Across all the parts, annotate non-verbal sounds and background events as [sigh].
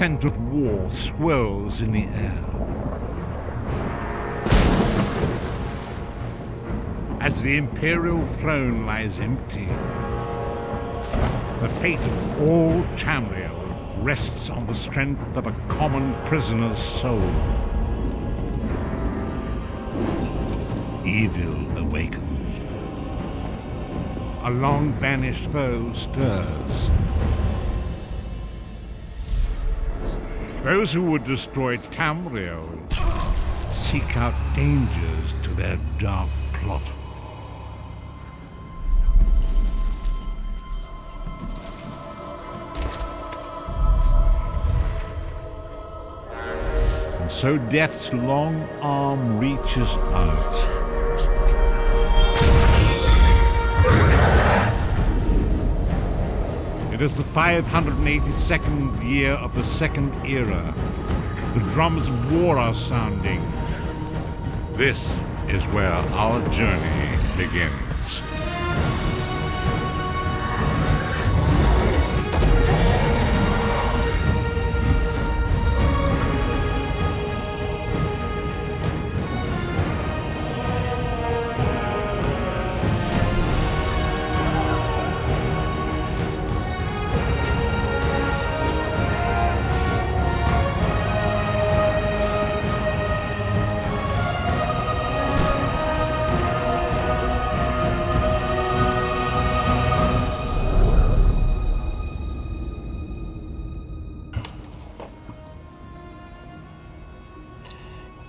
scent of war swirls in the air. As the imperial throne lies empty, the fate of all Tamriel rests on the strength of a common prisoner's soul. Evil awakens. A long banished foe stirs. Those who would destroy Tamriel seek out dangers to their dark plot. And so death's long arm reaches out. It is the 582nd year of the Second Era. The drums of war are sounding. This is where our journey begins.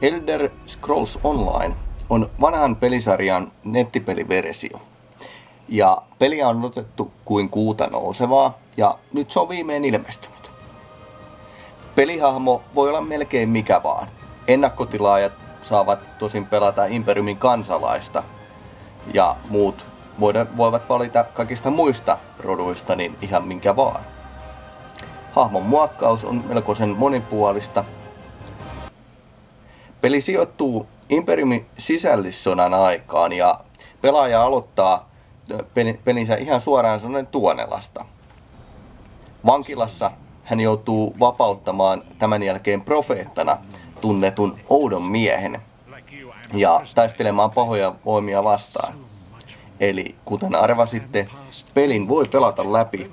Elder Scrolls Online on vanhan pelisarjan nettipeliversio. Ja peliä on otettu kuin kuuta nousevaa, ja nyt se on viimein ilmestynyt. Pelihahmo voi olla melkein mikä vaan. Ennakkotilaajat saavat tosin pelata Imperiumin kansalaista, ja muut voivat valita kaikista muista roduista niin ihan minkä vaan. Hahmon muokkaus on melkoisen monipuolista Peli sijoittuu Imperiumin sisällissodan aikaan ja pelaaja aloittaa pelinsä ihan suoraan sanoen Tuonelasta. Vankilassa hän joutuu vapauttamaan tämän jälkeen profeettana tunnetun oudon miehen ja taistelemaan pahoja voimia vastaan. Eli kuten arvasitte, pelin voi pelata läpi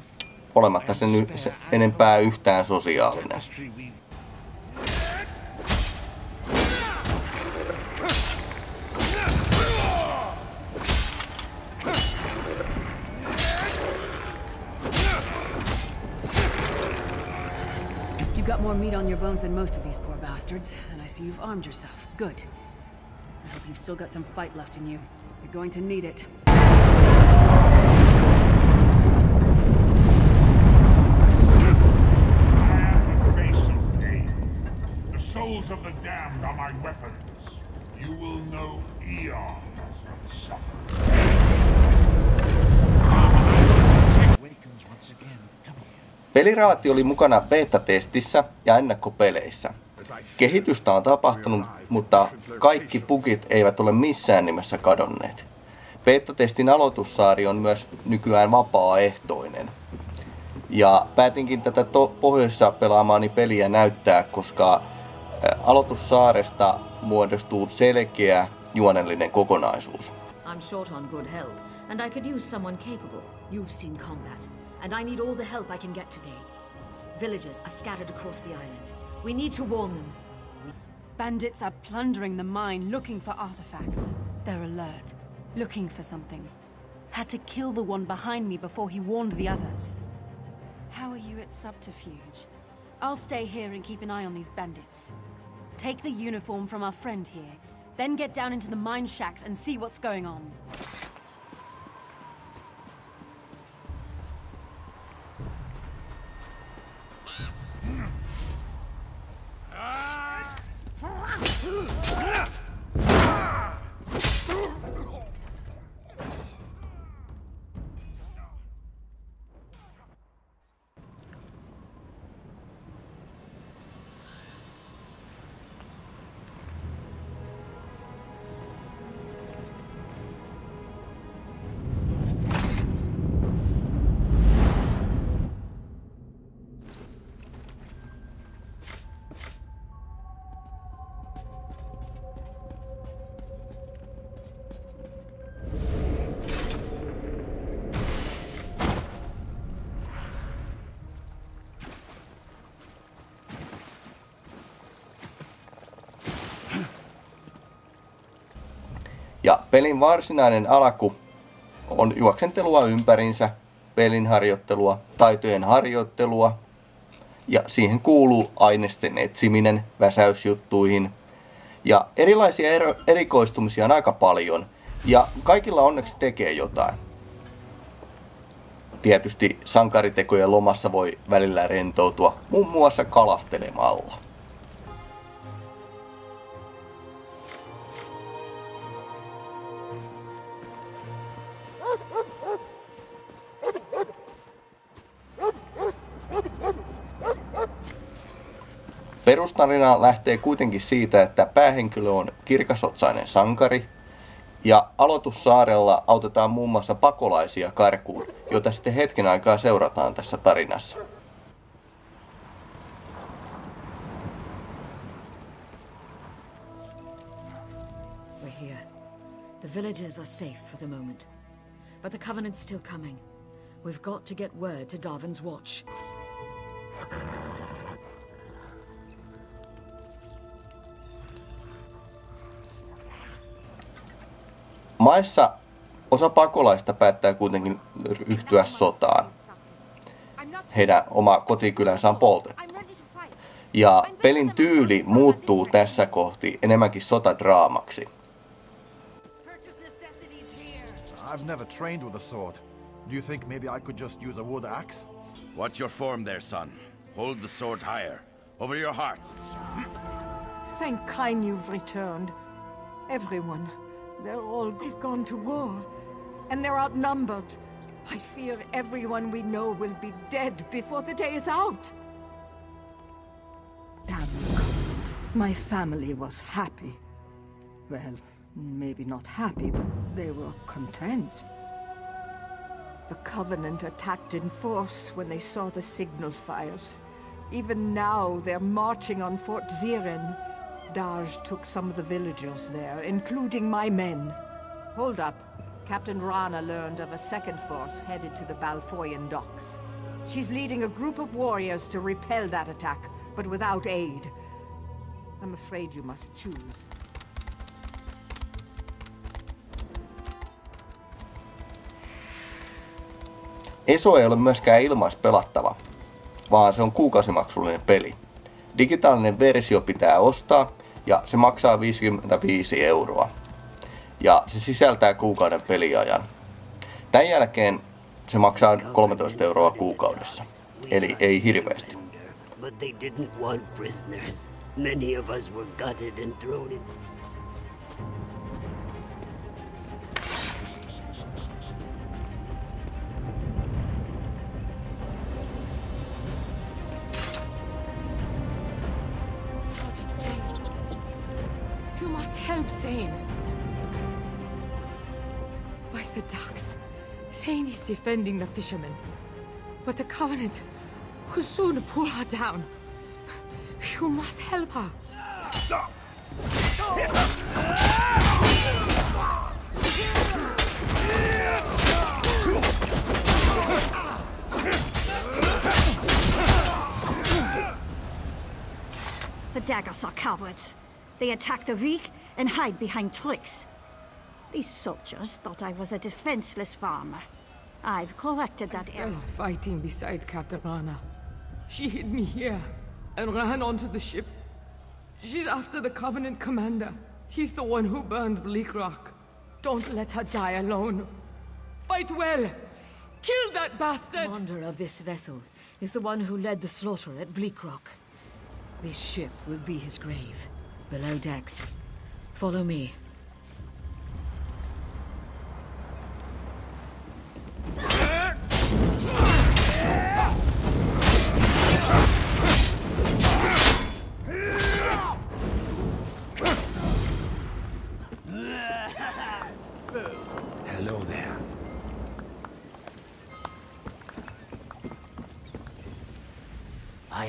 olematta sen enempää yhtään sosiaalinen. Got more meat on your bones than most of these poor bastards, and I see you've armed yourself. Good. I hope you've still got some fight left in you. You're going to need it. The souls of the damned are my weapons. You will know eons of suffering. Awakens once again. Peliraati oli mukana beta-testissä ja ennakkopeleissä. Kehitystä on tapahtunut, mutta kaikki bugit eivät ole missään nimessä kadonneet. Beta-testin aloitussaari on myös nykyään vapaaehtoinen. Ja päätinkin tätä to- pohjoisessa pelaamaani peliä näyttää, koska aloitussaaresta muodostuu selkeä juonellinen kokonaisuus. I'm short on good help, and I could use someone capable. You've seen combat. And I need all the help I can get today. Villagers are scattered across the island. We need to warn them. Bandits are plundering the mine looking for artifacts. They're alert, looking for something. Had to kill the one behind me before he warned the others. How are you at subterfuge? I'll stay here and keep an eye on these bandits. Take the uniform from our friend here, then get down into the mine shacks and see what's going on. Ja pelin varsinainen alku on juoksentelua ympärinsä, pelin harjoittelua, taitojen harjoittelua ja siihen kuuluu ainesten etsiminen väsäysjuttuihin. Ja erilaisia ero- erikoistumisia on aika paljon ja kaikilla onneksi tekee jotain. Tietysti sankaritekojen lomassa voi välillä rentoutua, muun muassa kalastelemalla. Perustarina lähtee kuitenkin siitä, että päähenkilö on kirkasotsainen sankari, ja aloitussaarella autetaan muun muassa pakolaisia karkuun, jota sitten hetken aikaa seurataan tässä tarinassa. We're here. The villagers are safe for the moment. But the Covenant's still coming. We've got to get word to Darwin's watch. Maissa osa pakolaista päättää kuitenkin ryhtyä sotaan. Heidän oma kotikylänsä on poltettu. Ja pelin tyyli muuttuu tässä kohti enemmänkin sotadraamaksi. I've never trained with a sword. Do you think maybe I could just use a wood axe? Watch your form there, son. Hold the sword higher. Over your heart. Thank Kine you've returned. Everyone. They're all... They've gone to war. And they're outnumbered. I fear everyone we know will be dead before the day is out. Damn God. My family was happy. Well, maybe not happy, but they were content. The Covenant attacked in force when they saw the signal fires. Even now, they're marching on Fort Zeren. Daj took some of the villagers there, including my men. Hold up. Captain Rana learned of a second force headed to the Bal Foyen docks. She's leading a group of warriors to repel that attack, but without aid. I'm afraid you must choose. ESO ei ole myöskään vaan se on kuukausimaksullinen peli. Digitaalinen versio pitää ostaa ja se maksaa 55 euroa. Ja se sisältää kuukauden peliajan. Tämän jälkeen se maksaa 13 euroa kuukaudessa. Eli ei hirveästi. But they didn't want prisoners. Many of us were gutted and thrown in. The ducks. Zane is defending the fishermen. But the Covenant will soon pull her down. You must help her. The daggers are cowards. They attack the weak and hide behind tricks. These soldiers thought I was a defenseless farmer. I've corrected that error. Fell fighting beside Captain Rana. She hid me here and ran onto the ship. She's after the Covenant commander. He's the one who burned Bleakrock. Don't let her die alone. Fight well. Kill that bastard! The commander of this vessel is the one who led the slaughter at Bleakrock. This ship will be his grave. Below decks. Follow me.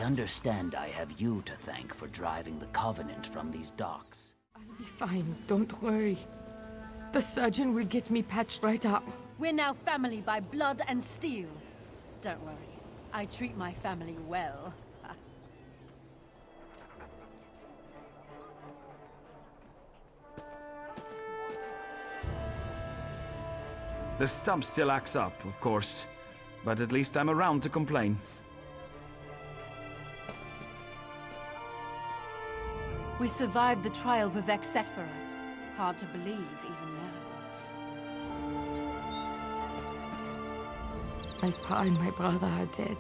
Understand I have you to thank for driving the Covenant from these docks. I'll be fine, don't worry. The surgeon will get me patched right up. We're now family by blood and steel. Don't worry. I treat my family well. The stump still acts up, of course. But at least I'm around to complain. We survived the trial Vivek set for us. Hard to believe, even now. My pa and my brother are dead.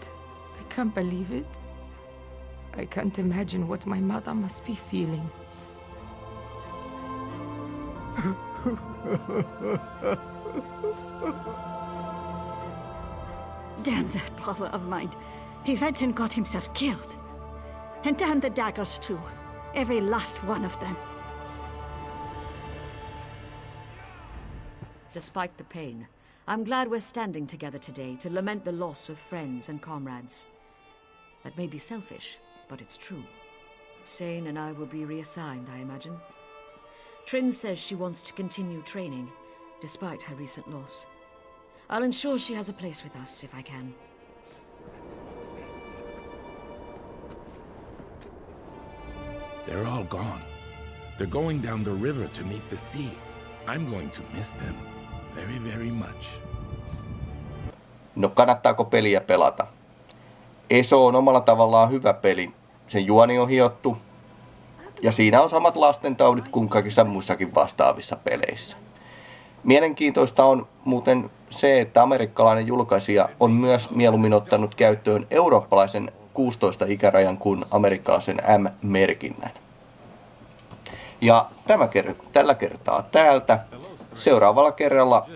I can't believe it. I can't imagine what my mother must be feeling. [laughs] Damn that brother of mine. He went and got himself killed. And damn the daggers too. Every last one of them. Despite the pain, I'm glad we're standing together today to lament the loss of friends and comrades. That may be selfish, but it's true. Sane and I will be reassigned, I imagine. Trin says she wants to continue training, despite her recent loss. I'll ensure she has a place with us if I can. They're all gone. They're going down the river to meet the sea. I'm going to miss them very, very much. No kannattaako peliä pelata? ESO on omalla tavallaan hyvä peli. Sen juoni on hiottu. Ja siinä on samat lastentaudit kuin kaikissa muissakin vastaavissa peleissä. Mielenkiintoista on muuten se, että amerikkalainen julkaisija on myös mieluummin ottanut käyttöön eurooppalaisen 16 ikärajan kuin amerikkalaisen M-merkinnän. Ja tämä ker- tällä kertaa täältä. Seuraavalla kerralla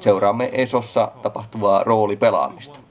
seuraamme Esossa tapahtuvaa roolipelaamista.